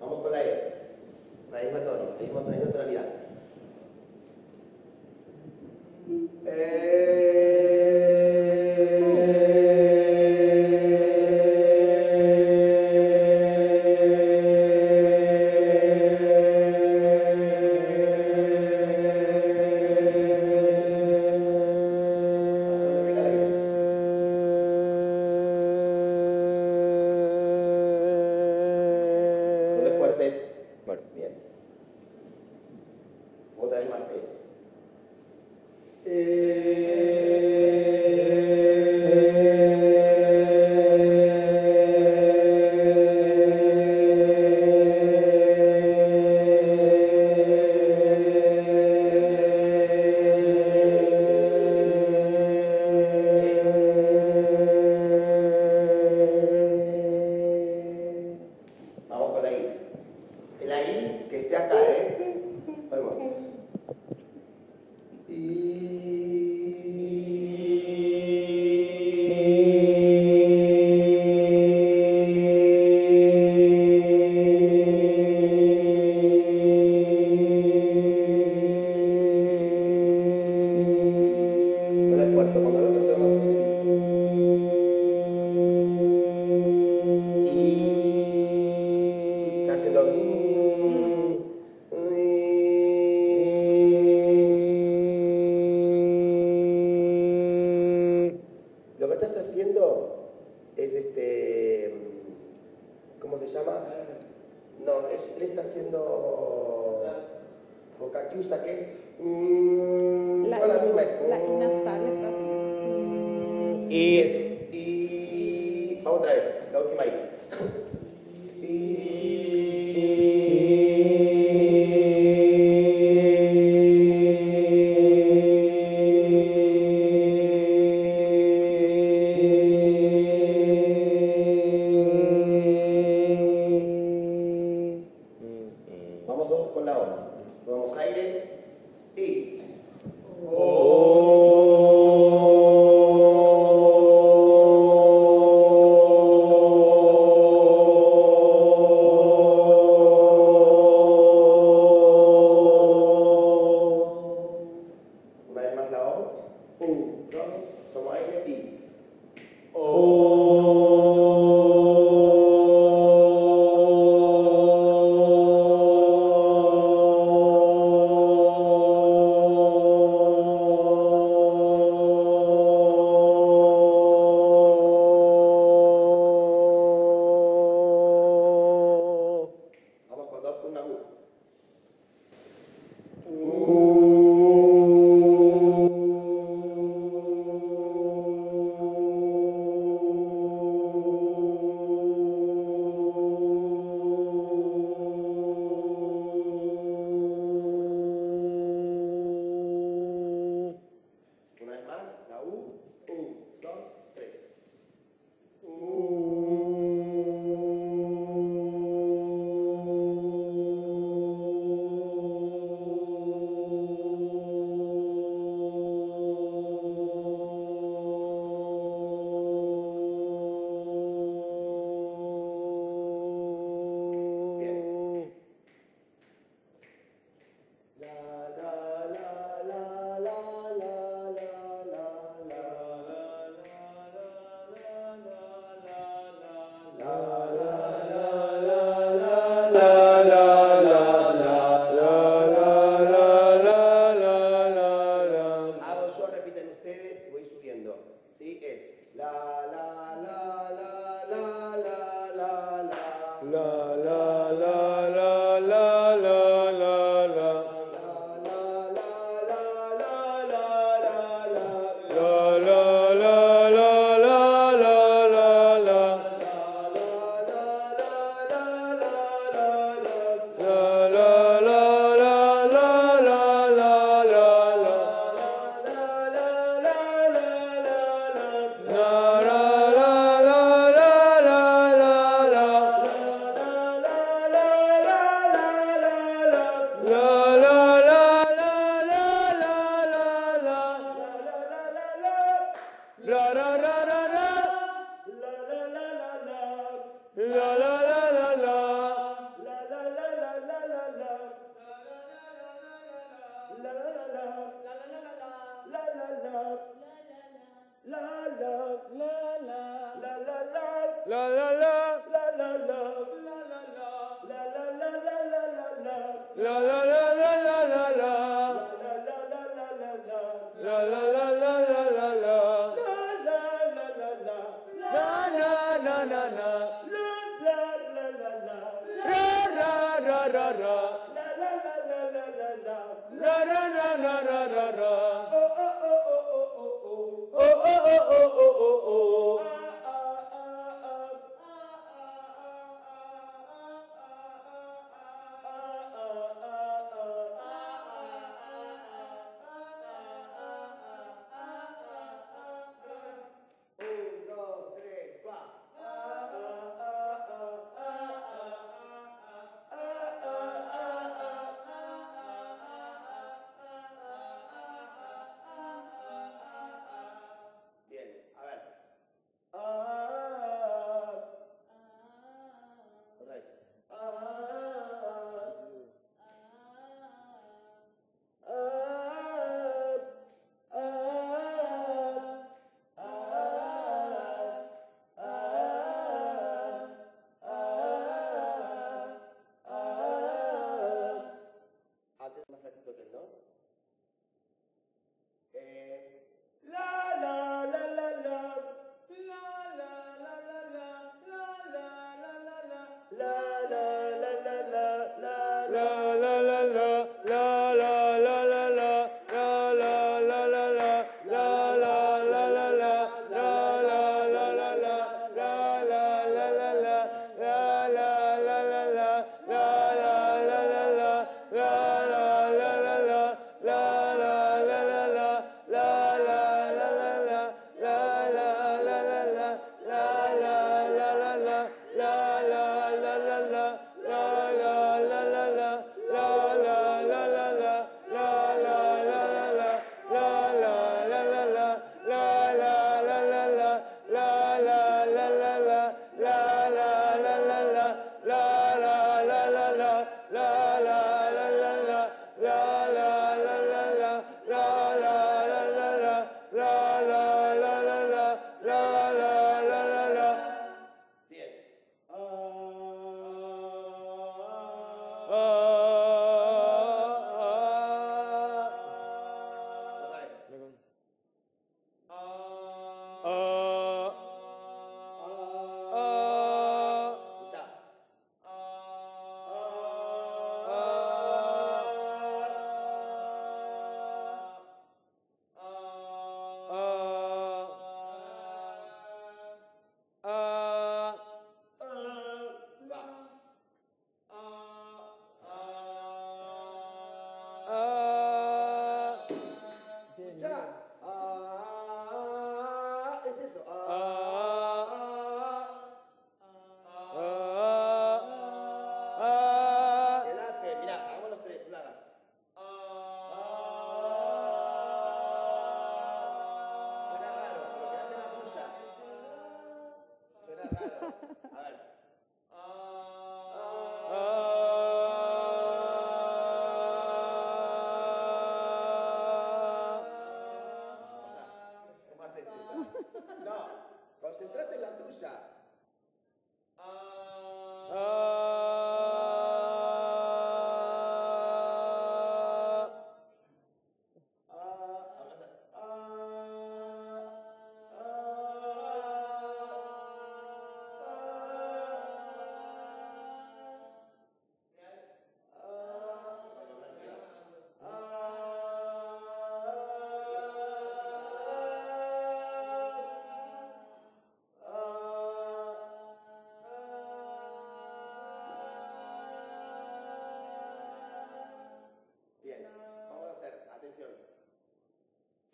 Vamos con la E. La e misma tono, la e misma, tonalidad. Eh... Mm, es. La, la misma es. La nasal está. Y. Eso. Y. Vamos otra vez, la última I. Vamos dos con la O. Tomamos aire. eight. Oh. ustedes, voy subiendo. ¿Sí? Es la, la, la, la. ra ra ra ra ra ra ra ra ra ra. Oh oh oh oh oh oh oh oh oh oh oh oh oh oh. uh,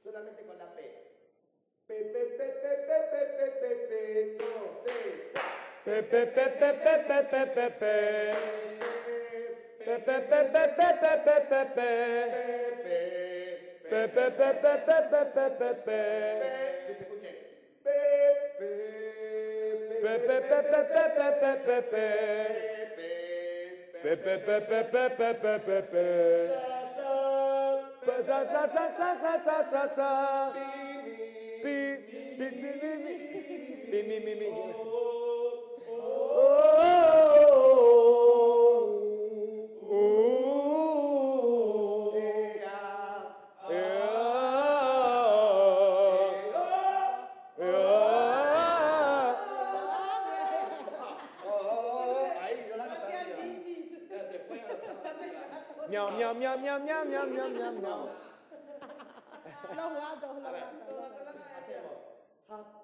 solamente con la P. pepe pepe pepe pepe pe, pe, pe, pe, pe, dos, tres, Pe, pe, pe, pe, pe, pe, pe, pe, pe. Escuche, escuche. Pe, pe, pe, 빠사사사사사사사사 비비비비비 비미미미 မြောင်မြောင်မြောင်မြောင်မြောင်မြောင်မြောင်မြောင်မြောင်လောက်ရတော့လောက်ရတော့အဆက်ပေါ့ဟာ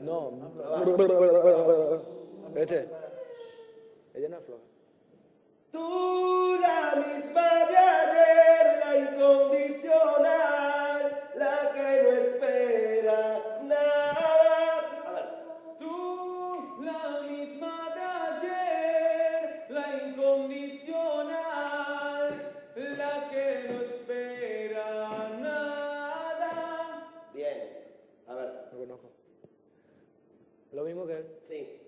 No. Este. Que no espera nada. Bien. A ver. No conozco. Lo mismo que él. Sí.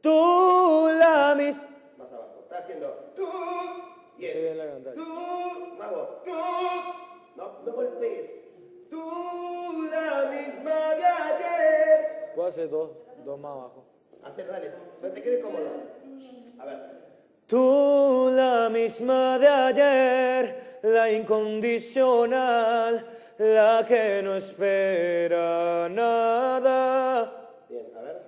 Tú la mis. Más abajo. Está haciendo tú. Y Qué bien la. Tú. Nuevo. Tú. No, no golpees. Tú la misma de ayer. Puedo hacer dos, dos más abajo. Hacer, dale. Donde te quede cómodo. A ver. Tú la misma de ayer, la incondicional, la que no espera nada. Bien, a ver.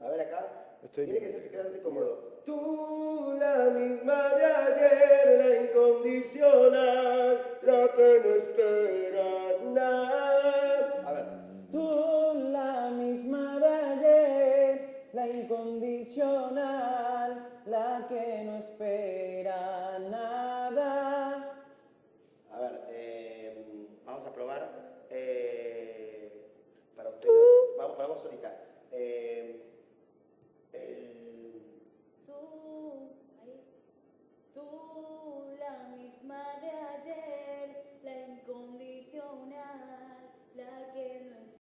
A ver acá. Estoy Tiene que ser que quedarte cómodo. Tú la misma de ayer, la incondicional, la que no espera nada. A ver. Tú la misma de ayer, la incondicional, la que no